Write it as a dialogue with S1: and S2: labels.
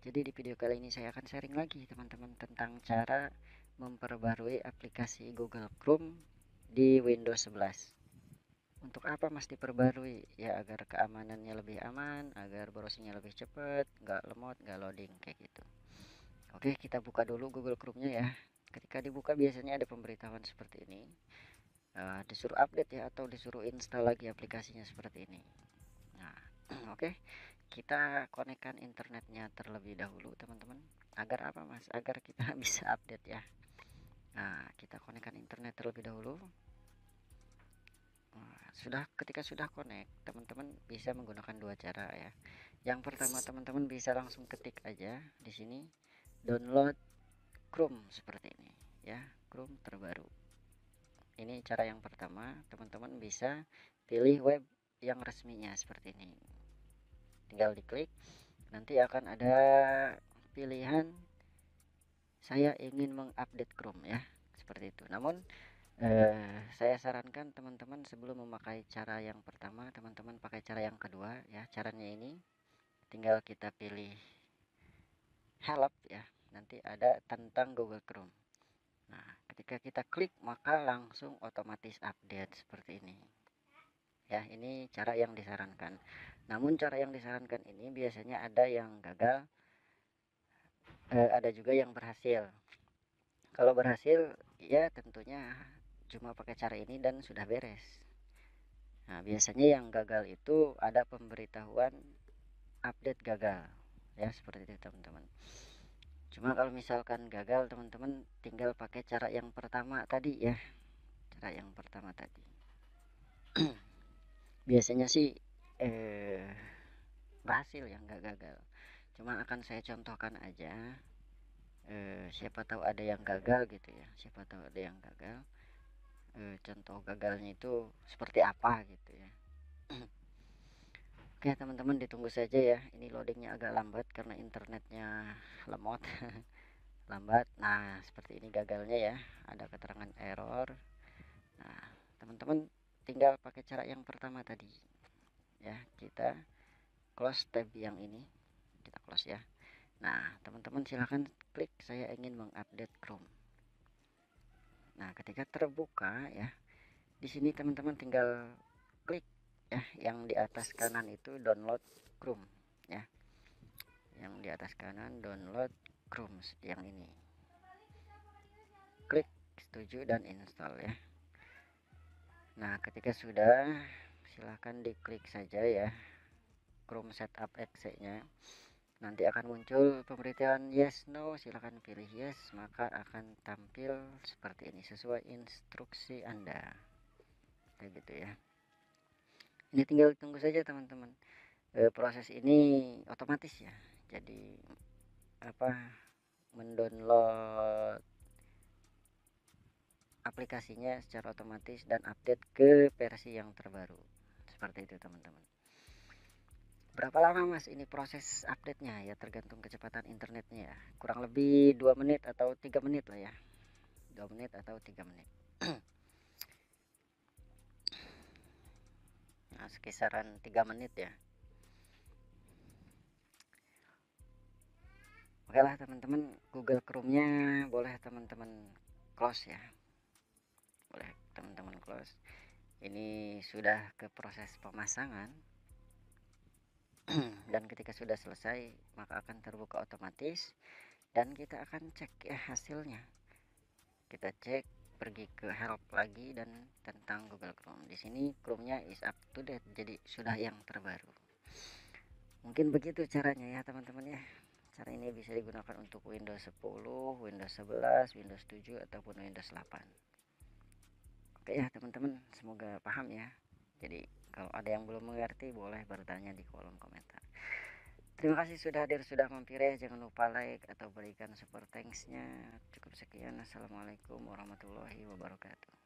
S1: Jadi di video kali ini saya akan sharing lagi teman-teman tentang cara memperbarui aplikasi Google Chrome di Windows 11. Untuk apa mas diperbarui? Ya agar keamanannya lebih aman, agar browsingnya lebih cepat, nggak lemot, nggak loading kayak gitu. Oke kita buka dulu Google Chrome-nya ya. Ketika dibuka biasanya ada pemberitahuan seperti ini. Uh, disuruh update ya atau disuruh install lagi aplikasinya seperti ini. Nah, oke kita konekkan internetnya terlebih dahulu teman-teman. Agar apa mas? Agar kita bisa update ya. Nah kita konekkan internet terlebih dahulu. Nah, sudah ketika sudah connect teman-teman bisa menggunakan dua cara ya. Yang pertama teman-teman bisa langsung ketik aja di sini download Chrome seperti ini ya. Chrome terbaru. Ini cara yang pertama teman-teman bisa pilih web yang resminya seperti ini tinggal diklik. Nanti akan ada pilihan saya ingin mengupdate Chrome ya. Seperti itu. Namun eh, saya sarankan teman-teman sebelum memakai cara yang pertama teman-teman pakai cara yang kedua ya. Caranya ini tinggal kita pilih help ya. Nanti ada tentang Google Chrome. Nah ketika kita klik maka langsung otomatis update seperti ini. Ya ini cara yang disarankan namun cara yang disarankan ini biasanya ada yang gagal eh, ada juga yang berhasil. Kalau berhasil ya tentunya cuma pakai cara ini dan sudah beres. Nah biasanya yang gagal itu ada pemberitahuan update gagal ya seperti itu teman-teman. Cuma kalau misalkan gagal teman-teman tinggal pakai cara yang pertama tadi ya. Cara yang pertama tadi. Biasanya sih eh, berhasil ya nggak gagal. Cuma akan saya contohkan aja. Eh, siapa tahu ada yang gagal gitu ya. Siapa tahu ada yang gagal. Eh, contoh gagalnya itu seperti apa gitu ya. Oke teman-teman ditunggu saja ya. Ini loadingnya agak lambat karena internetnya lemot. Lambat. Nah seperti ini gagalnya ya. Ada keterangan error. Nah teman-teman tinggal pakai cara yang pertama tadi ya kita close tab yang ini. Kita close ya. Nah teman-teman silahkan klik saya ingin mengupdate Chrome. Nah ketika terbuka ya di sini teman-teman tinggal klik ya yang di atas kanan itu download Chrome ya. Yang di atas kanan download Chrome yang ini. Klik setuju dan install ya. Nah ketika sudah silahkan diklik saja ya Chrome setup exe nya nanti akan muncul pemberitahuan yes no silahkan pilih yes maka akan tampil seperti ini sesuai instruksi anda. Kayak gitu ya. Ini tinggal tunggu saja teman-teman. E, proses ini otomatis ya. Jadi apa mendownload aplikasinya secara otomatis dan update ke versi yang terbaru seperti itu teman-teman. Berapa lama mas ini proses update nya ya? Tergantung kecepatan internetnya ya. Kurang lebih dua menit atau tiga menit lah ya. Dua menit atau tiga menit. Nah sekisaran tiga menit ya. Oke lah teman-teman. Google Chrome nya boleh teman-teman close ya. Boleh teman-teman close ini sudah ke proses pemasangan. Dan ketika sudah selesai maka akan terbuka otomatis dan kita akan cek ya hasilnya. Kita cek pergi ke help lagi dan tentang Google Chrome. Di sini Chrome-nya is up to date jadi sudah yang terbaru. Mungkin begitu caranya ya teman-teman ya. Cara ini bisa digunakan untuk Windows 10 Windows 11 Windows 7 ataupun Windows 8 Oke ya teman-teman semoga paham ya. Jadi kalau ada yang belum mengerti boleh bertanya di kolom komentar. Terima kasih sudah hadir sudah mampir ya. Jangan lupa like atau berikan super thanksnya. Cukup sekian. Assalamualaikum warahmatullahi wabarakatuh